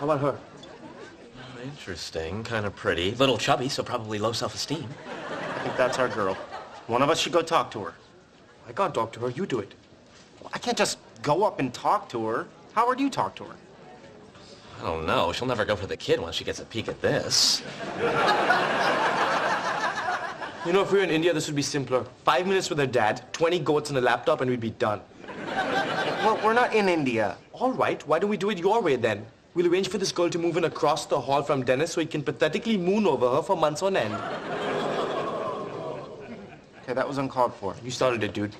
How about her? Interesting. Kind of pretty. Little chubby, so probably low self-esteem. I think that's our girl. One of us should go talk to her. I can't talk to her. You do it. I can't just go up and talk to her. Howard, you talk to her? I don't know. She'll never go for the kid once she gets a peek at this. You know, if we were in India, this would be simpler. Five minutes with her dad, 20 goats and a laptop, and we'd be done. Well, we're not in India. All right, why don't we do it your way then? We'll arrange for this girl to move in across the hall from Dennis so he can pathetically moon over her for months on end. Okay, that was uncalled for. You started it, dude.